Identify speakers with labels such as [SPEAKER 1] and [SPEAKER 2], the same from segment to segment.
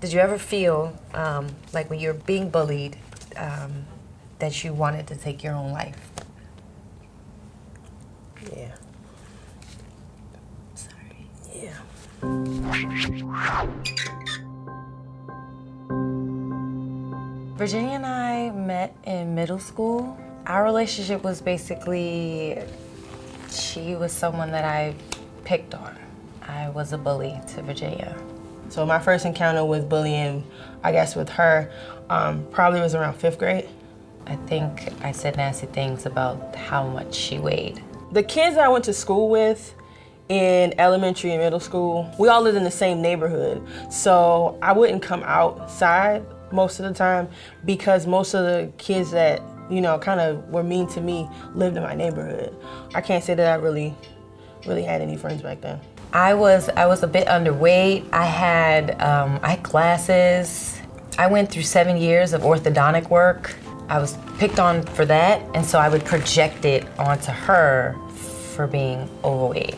[SPEAKER 1] Did you ever feel um, like when you're being bullied um, that you wanted to take your own life?
[SPEAKER 2] Yeah.
[SPEAKER 1] Sorry.
[SPEAKER 2] Yeah.
[SPEAKER 1] Virginia and I met in middle school. Our relationship was basically she was someone that I picked on. I was a bully to Virginia.
[SPEAKER 2] So my first encounter with bullying, I guess with her, um, probably was around fifth grade.
[SPEAKER 1] I think I said nasty things about how much she weighed.
[SPEAKER 2] The kids I went to school with in elementary and middle school, we all lived in the same neighborhood. So I wouldn't come outside most of the time because most of the kids that, you know, kind of were mean to me lived in my neighborhood. I can't say that I really, really had any friends back then.
[SPEAKER 1] I was I was a bit underweight. I had um, eye glasses. I went through seven years of orthodontic work. I was picked on for that, and so I would project it onto her for being overweight.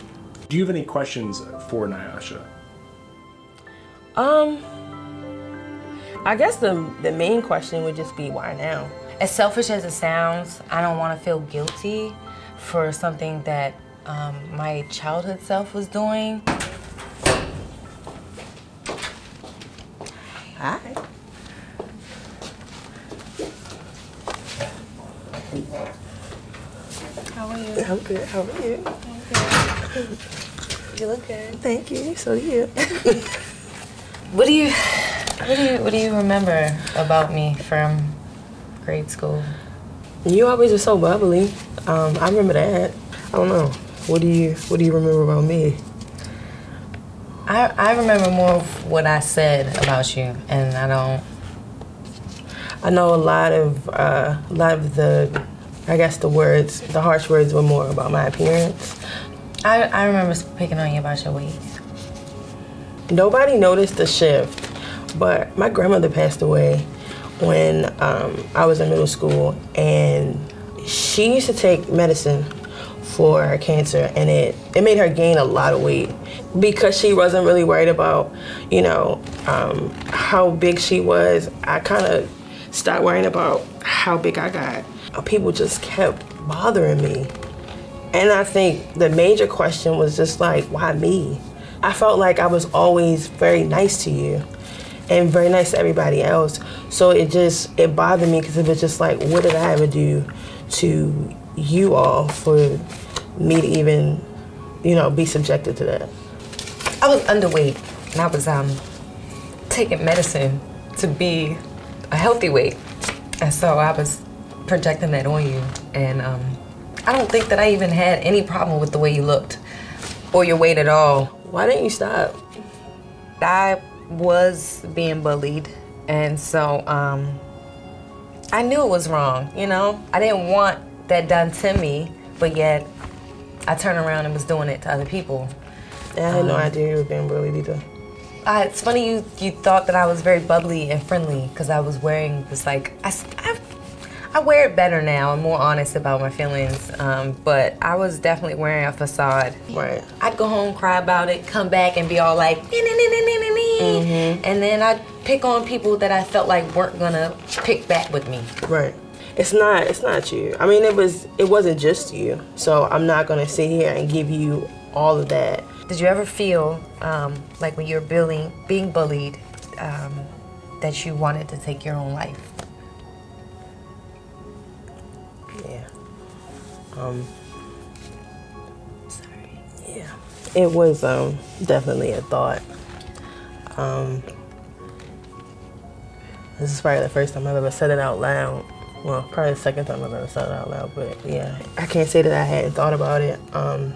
[SPEAKER 3] Do you have any questions for Nyasha?
[SPEAKER 2] Um, I guess the the main question would just be why now?
[SPEAKER 1] As selfish as it sounds, I don't want to feel guilty for something that um, my childhood self was doing.
[SPEAKER 2] Hi.
[SPEAKER 1] How are you?
[SPEAKER 2] I'm good. How are you? I'm good.
[SPEAKER 1] You look good.
[SPEAKER 2] Thank you. So do you.
[SPEAKER 1] What do you, what do you, what do you remember about me from grade school?
[SPEAKER 2] You always were so bubbly. Um, I remember that. I don't know. What do you What do you remember about me?
[SPEAKER 1] I, I remember more of what I said about you, and I don't.
[SPEAKER 2] I know a lot of uh, a lot of the, I guess the words, the harsh words were more about my appearance.
[SPEAKER 1] I, I remember picking on you about your weight.
[SPEAKER 2] Nobody noticed the shift, but my grandmother passed away when um, I was in middle school, and she used to take medicine for cancer, and it it made her gain a lot of weight because she wasn't really worried about, you know, um, how big she was. I kind of stopped worrying about how big I got. People just kept bothering me. And I think the major question was just like, why me? I felt like I was always very nice to you and very nice to everybody else. So it just, it bothered me because it was just like, what did I ever do to you all for me to even, you know, be subjected to that?
[SPEAKER 1] I was underweight, and I was um taking medicine to be a healthy weight, and so I was projecting that on you. And um, I don't think that I even had any problem with the way you looked or your weight at all.
[SPEAKER 2] Why didn't you stop?
[SPEAKER 1] I was being bullied, and so um, I knew it was wrong. You know, I didn't want that done to me, but yet I turned around and was doing it to other people.
[SPEAKER 2] And I had no idea you were being bullied either.
[SPEAKER 1] Uh, it's funny you you thought that I was very bubbly and friendly because I was wearing this like I I wear it better now. I'm more honest about my feelings, um, but I was definitely wearing a facade.
[SPEAKER 2] Right.
[SPEAKER 1] I'd go home, cry about it, come back and be all like, "Nee, nee, nee, nee, nee, nee, nee." and then I'd pick on people that I felt like weren't gonna pick back with me.
[SPEAKER 2] Right. It's not it's not you. I mean it was it wasn't just you. So I'm not gonna sit here and give you all of that.
[SPEAKER 1] Did you ever feel um, like when you were bullying, being bullied um, that you wanted to take your own life?
[SPEAKER 2] Yeah. Um
[SPEAKER 1] Sorry.
[SPEAKER 2] yeah. It was um definitely a thought. Um this is probably the first time I've ever said it out loud. Well, probably the second time I've ever said it out loud, but yeah. I can't say that I hadn't thought about it. Um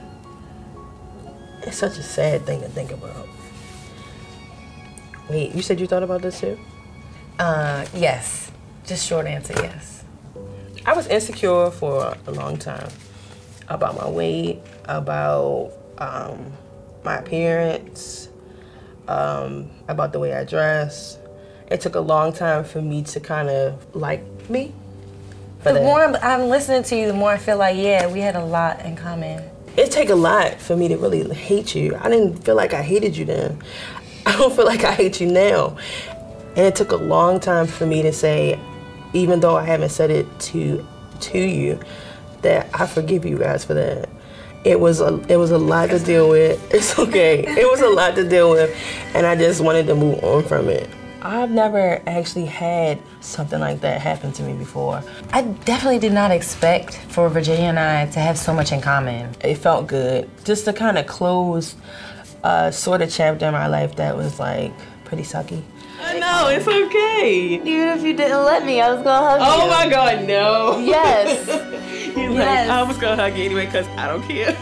[SPEAKER 2] it's such a sad thing to think about. Wait, you said you thought about this too?
[SPEAKER 1] Uh, yes. Just short answer, yes.
[SPEAKER 2] I was insecure for a long time about my weight, about um, my appearance, um, about the way I dress. It took a long time for me to kind of like me. For
[SPEAKER 1] The
[SPEAKER 2] that.
[SPEAKER 1] more I'm, I'm listening to you, the more I feel like, yeah, we had a lot in common.
[SPEAKER 2] it take a lot for me to really hate you. I didn't feel like I hated you then. I don't feel like I hate you now. And it took a long time for me to say, even though I haven't said it to to you, that I forgive you guys for that. It was a it was a lot to deal with. It's okay. It was a lot to deal with, and I just wanted to move on from it. I've never actually had something like that happen to me before.
[SPEAKER 1] I definitely did not expect for Virginia and I to have so much in common.
[SPEAKER 2] It felt good just to kind of close a sort of chapter in my life that was like pretty sucky.
[SPEAKER 4] I know, it's okay.
[SPEAKER 1] Even if you didn't let me, I was gonna hug oh you.
[SPEAKER 4] Oh my god, no.
[SPEAKER 1] Yes.
[SPEAKER 4] He's
[SPEAKER 1] Yes.
[SPEAKER 4] like, I was gonna hug you anyway because I don't care.